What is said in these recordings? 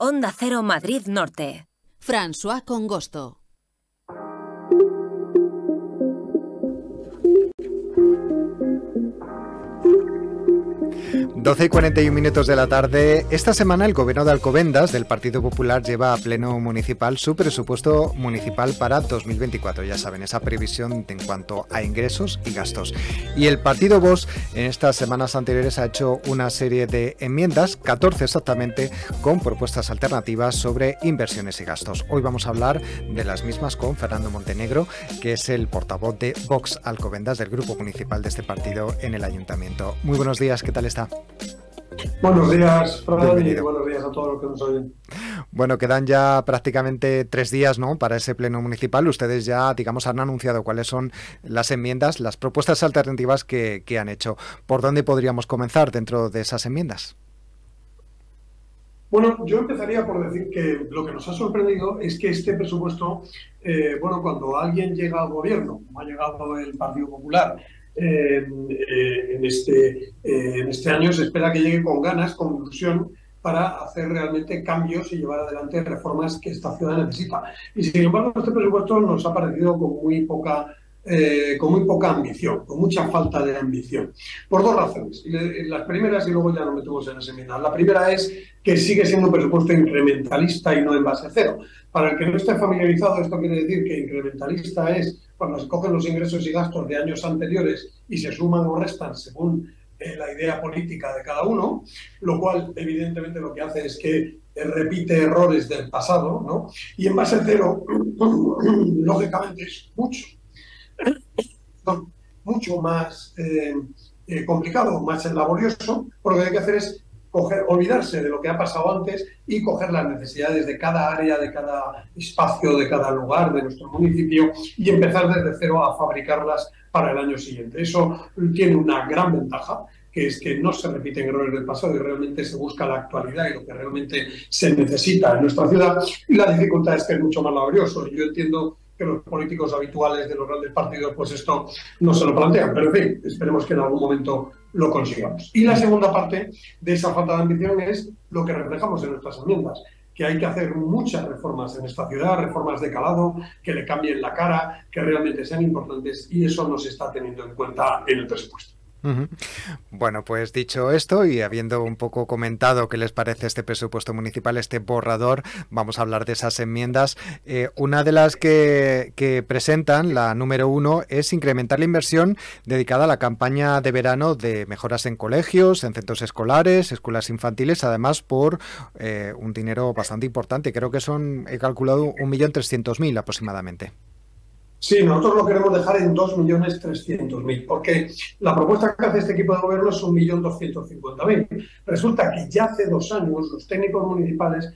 Onda Cero Madrid Norte. François Congosto. 12 y 41 minutos de la tarde. Esta semana el gobierno de Alcobendas del Partido Popular lleva a pleno municipal su presupuesto municipal para 2024. Ya saben, esa previsión en cuanto a ingresos y gastos. Y el Partido Vox en estas semanas anteriores ha hecho una serie de enmiendas, 14 exactamente, con propuestas alternativas sobre inversiones y gastos. Hoy vamos a hablar de las mismas con Fernando Montenegro, que es el portavoz de Vox Alcobendas del grupo municipal de este partido en el ayuntamiento. Muy buenos días, ¿qué tal está? Buenos días, Fran, y buenos días a todos los que nos oyen. Bueno, quedan ya prácticamente tres días ¿no? para ese pleno municipal. Ustedes ya, digamos, han anunciado cuáles son las enmiendas, las propuestas alternativas que, han hecho. ¿Por dónde podríamos comenzar dentro de esas enmiendas? Bueno, yo empezaría por decir que lo que nos ha sorprendido es que este presupuesto, eh, bueno, cuando alguien llega al gobierno, como ha llegado el Partido Popular, eh, en, este, eh, en este año se espera que llegue con ganas, con ilusión, para hacer realmente cambios y llevar adelante reformas que esta ciudad necesita. Y sin embargo, este presupuesto nos ha parecido con muy poca eh, con muy poca ambición, con mucha falta de ambición. Por dos razones. Las primeras, y luego ya nos metemos en esa enmienda. La primera es que sigue siendo un presupuesto incrementalista y no en base cero. Para el que no esté familiarizado, esto quiere decir que incrementalista es cuando se cogen los ingresos y gastos de años anteriores y se suman o restan según eh, la idea política de cada uno, lo cual evidentemente lo que hace es que eh, repite errores del pasado, ¿no? Y en base cero, lógicamente es mucho mucho más eh, eh, complicado, más laborioso, porque lo que hay que hacer es olvidarse de lo que ha pasado antes y coger las necesidades de cada área, de cada espacio, de cada lugar de nuestro municipio y empezar desde cero a fabricarlas para el año siguiente. Eso tiene una gran ventaja que es que no se repiten errores del pasado y realmente se busca la actualidad y lo que realmente se necesita en nuestra ciudad. Y la dificultad es que es mucho más laborioso. Yo entiendo que los políticos habituales de los grandes partidos pues esto no se lo plantean. Pero en fin, esperemos que en algún momento lo consigamos. Y la segunda parte de esa falta de ambición es lo que reflejamos en nuestras enmiendas que hay que hacer muchas reformas en esta ciudad, reformas de calado, que le cambien la cara, que realmente sean importantes y eso no se está teniendo en cuenta en el presupuesto. Bueno, pues dicho esto y habiendo un poco comentado qué les parece este presupuesto municipal, este borrador, vamos a hablar de esas enmiendas. Eh, una de las que, presentan, la número uno, es incrementar la inversión dedicada a la campaña de verano de mejoras en colegios, en centros escolares, escuelas infantiles, además por eh, un dinero bastante importante. Creo que son, he calculado, 1.300.000 aproximadamente. Sí, nosotros lo queremos dejar en 2.300.000, porque la propuesta que hace este equipo de gobierno es 1.250.000. Resulta que ya hace dos años los técnicos municipales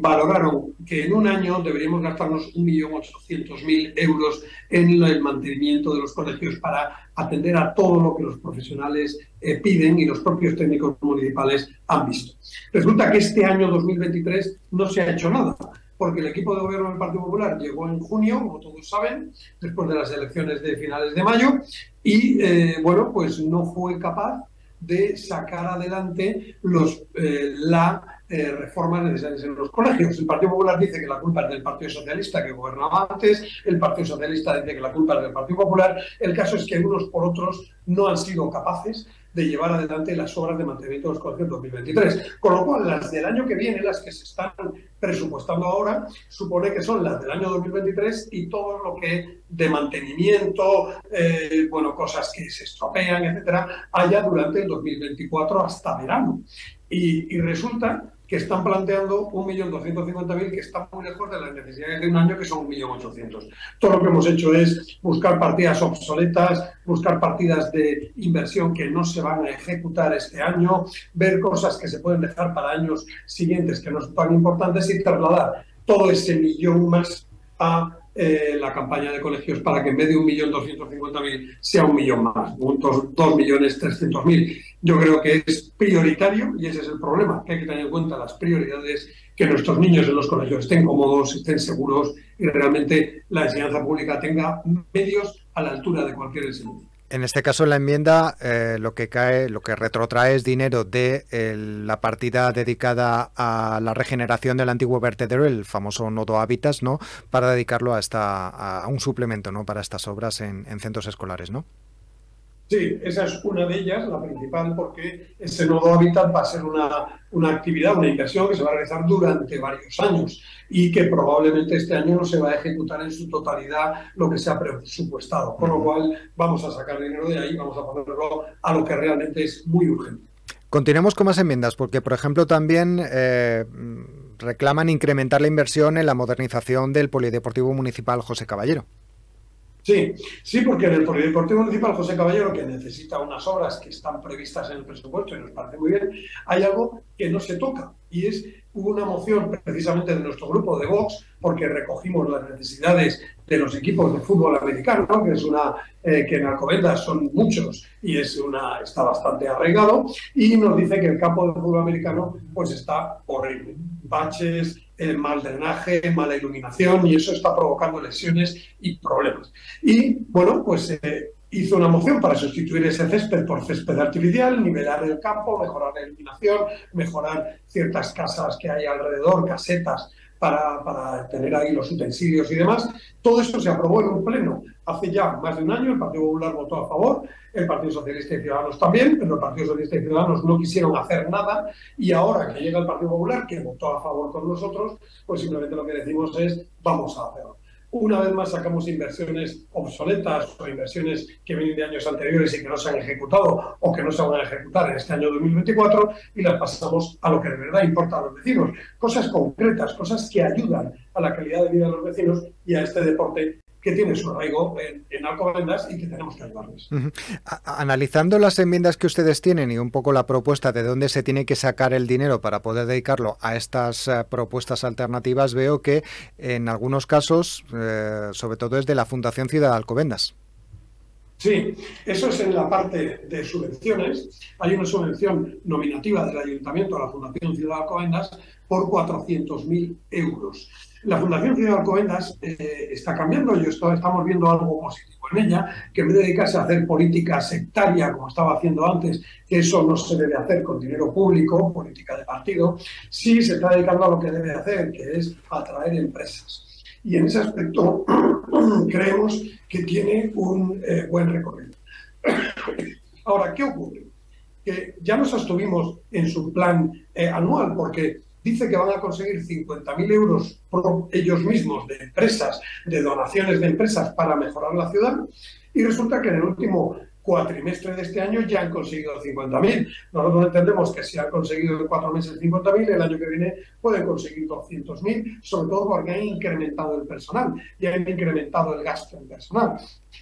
valoraron que en un año deberíamos gastarnos 1.800.000 euros en el mantenimiento de los colegios para atender a todo lo que los profesionales eh, piden y los propios técnicos municipales han visto. Resulta que este año 2023 no se ha hecho nada porque el equipo de gobierno del Partido Popular llegó en junio, como todos saben, después de las elecciones de finales de mayo, y eh, bueno, pues no fue capaz de sacar adelante los, eh, la eh, reformas necesarias en los colegios. El Partido Popular dice que la culpa es del Partido Socialista que gobernaba antes, el Partido Socialista dice que la culpa es del Partido Popular. El caso es que unos por otros no han sido capaces de llevar adelante las obras de mantenimiento de los colegios en 2023. Con lo cual, las del año que viene, las que se están presupuestando ahora, supone que son las del año 2023 y todo lo que de mantenimiento, eh, bueno, cosas que se estropean, etcétera, haya durante el 2024 hasta verano. Y, y resulta que están planteando 1.250.000, que está muy lejos de las necesidades de un año, que son 1.800.000. Todo lo que hemos hecho es buscar partidas obsoletas, buscar partidas de inversión que no se van a ejecutar este año, ver cosas que se pueden dejar para años siguientes que no son tan importantes y trasladar todo ese millón más a eh, la campaña de colegios para que en vez de 1.250.000 sea un millón más, 2.300.000. Yo creo que es prioritario y ese es el problema, que hay que tener en cuenta las prioridades, que nuestros niños en los colegios estén cómodos, estén seguros y realmente la enseñanza pública tenga medios a la altura de cualquier enseñanza. En este caso, la enmienda eh, lo que cae, lo que retrotrae es dinero de la partida dedicada a la regeneración del antiguo vertedero, el famoso nodo Hábitats, ¿no? Para dedicarlo a esta, a un suplemento, ¿no? Para estas obras en, en centros escolares, ¿no? Sí, esa es una de ellas, la principal, porque ese nodo hábitat va a ser una, una, actividad, una inversión que se va a realizar durante varios años y que probablemente este año no se va a ejecutar en su totalidad lo que se ha presupuestado. Con lo cual vamos a sacar dinero de ahí, vamos a ponerlo a lo que realmente es muy urgente. Continuemos con más enmiendas, porque por ejemplo también eh, reclaman incrementar la inversión en la modernización del Polideportivo Municipal José Caballero. Sí, sí, porque en el Polideportivo Municipal José Caballero, que necesita unas obras que están previstas en el presupuesto y nos parece muy bien, hay algo que no se toca y es hubo una moción precisamente de nuestro grupo de Vox porque recogimos las necesidades de los equipos de fútbol americano, que es una eh, que en Alcobendas son muchos y es una está bastante arraigado y nos dice que el campo de fútbol americano pues está horrible, baches, el mal drenaje, mala iluminación y eso está provocando lesiones y problemas. Y bueno, pues eh, hizo una moción para sustituir ese césped por césped artificial, nivelar el campo, mejorar la iluminación, mejorar ciertas casas que hay alrededor, casetas para, para, tener ahí los utensilios y demás. Todo esto se aprobó en un pleno hace ya más de un año, el Partido Popular votó a favor, el Partido Socialista y Ciudadanos también, pero el Partido Socialista y Ciudadanos no quisieron hacer nada y ahora que llega el Partido Popular, que votó a favor con nosotros, pues simplemente lo que decimos es vamos a hacerlo. Una vez más sacamos inversiones obsoletas o inversiones que vienen de años anteriores y que no se han ejecutado o que no se van a ejecutar en este año 2024 y las pasamos a lo que de verdad importa a los vecinos. Cosas concretas, cosas que ayudan a la calidad de vida de los vecinos y a este deporte que su arraigo en, en Alcobendas y que tenemos que ayudarles. Analizando las enmiendas que ustedes tienen y un poco la propuesta de dónde se tiene que sacar el dinero para poder dedicarlo a estas eh, propuestas alternativas, veo que en algunos casos, eh, sobre todo es de la Fundación Ciudad de Alcobendas. Sí, eso es en la parte de subvenciones. Hay una subvención nominativa del Ayuntamiento a la Fundación Ciudad Alcobendas por 400.000 euros. La Fundación Ciudad Alcobendas eh, está cambiando y esto, estamos viendo algo positivo en ella, que en vez de dedicarse a hacer política sectaria como estaba haciendo antes, que eso no se debe hacer con dinero público, política de partido, sí se está dedicando a lo que debe hacer, que es atraer empresas. Y en ese aspecto creemos que tiene un eh, buen recorrido. Ahora, ¿qué ocurre? Que ya nos abstuvimos en su plan eh, anual, porque dice que van a conseguir 50.000 euros por ellos mismos de empresas, de donaciones de empresas para mejorar la ciudad, y resulta que en el último cuatrimestre de este año ya han conseguido 50.000. Nosotros entendemos que si han conseguido en cuatro meses 50.000, el año que viene pueden conseguir 200.000, sobre todo porque han incrementado el personal y han incrementado el gasto en personal.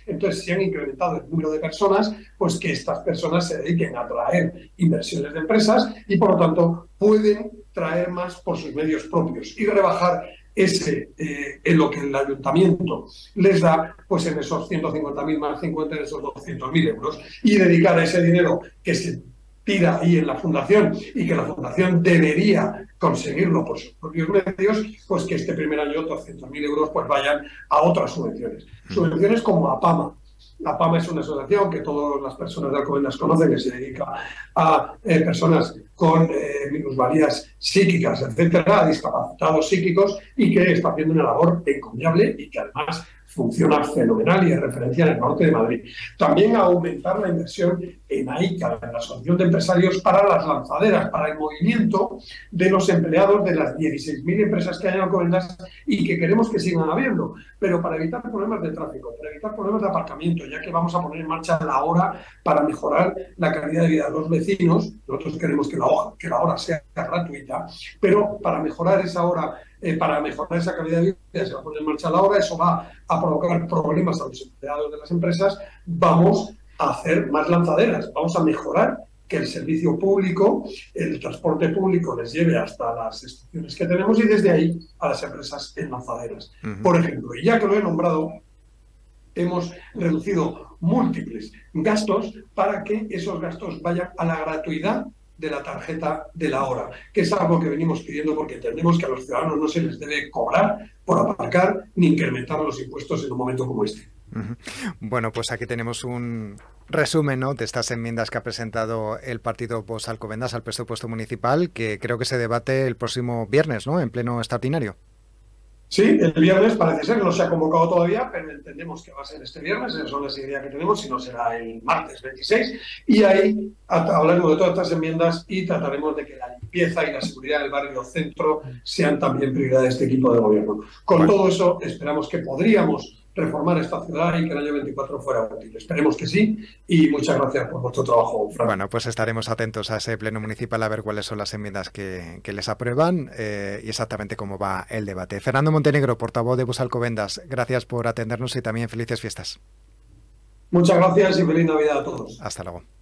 Entonces, si han incrementado el número de personas, pues que estas personas se dediquen a traer inversiones de empresas y, por lo tanto, pueden traer más por sus medios propios y rebajar ese eh, en lo que el ayuntamiento les da, pues en esos 150.000 más 50 en esos 200.000 euros y dedicar ese dinero que se tira ahí en la fundación y que la fundación debería conseguirlo por sus propios medios, pues que este primer año 200.000 euros pues vayan a otras subvenciones. Subvenciones como APAMA, la PAMA es una asociación que todas las personas de Alcobendas conocen, que se dedica a eh, personas con eh, minusvalías psíquicas, etcétera, discapacitados psíquicos, y que está haciendo una labor encomiable y que además funciona fenomenal y es referencia en el norte de Madrid. También aumentar la inversión en AICA, en la Asociación de Empresarios, para las lanzaderas, para el movimiento de los empleados de las 16.000 empresas que hay en y que queremos que sigan habiendo, pero para evitar problemas de tráfico, para evitar problemas de aparcamiento, ya que vamos a poner en marcha la hora para mejorar la calidad de vida de los vecinos. Nosotros queremos que la, hora, que la hora sea gratuita, pero para mejorar esa hora eh, para mejorar esa calidad de vida, se va a poner en marcha la obra, eso va a provocar problemas a los empleados de las empresas, vamos a hacer más lanzaderas, vamos a mejorar que el servicio público, el transporte público les lleve hasta las estaciones que tenemos y desde ahí a las empresas en lanzaderas. Por ejemplo, y ya que lo he nombrado, hemos reducido múltiples gastos para que esos gastos vayan a la gratuidad de la tarjeta de la hora, que es algo que venimos pidiendo porque entendemos que a los ciudadanos no se les debe cobrar por aparcar ni incrementar los impuestos en un momento como este. Bueno, pues aquí tenemos un, resumen de estas enmiendas que ha presentado el partido Vos Alcobendas al presupuesto municipal, que creo que se debate el próximo viernes, ¿no? En pleno extraordinario. Sí, el viernes parece ser, no se ha convocado todavía, pero entendemos que va a ser este viernes, esa es la idea que tenemos, si no será el martes 26, y ahí hablaremos de todas estas enmiendas y trataremos de que la limpieza y la seguridad del barrio centro sean también prioridad de este equipo de gobierno. Con todo eso, esperamos que podríamos reformar esta ciudad y que el año 24 fuera útil. Esperemos que sí y muchas gracias por vuestro trabajo, Fran. Bueno, pues estaremos atentos a ese pleno municipal a ver cuáles son las enmiendas que, les aprueban eh, y exactamente cómo va el debate. Fernando Montenegro, portavoz de Busalcovendas, gracias por atendernos y también felices fiestas. Muchas gracias y feliz Navidad a todos. Hasta luego.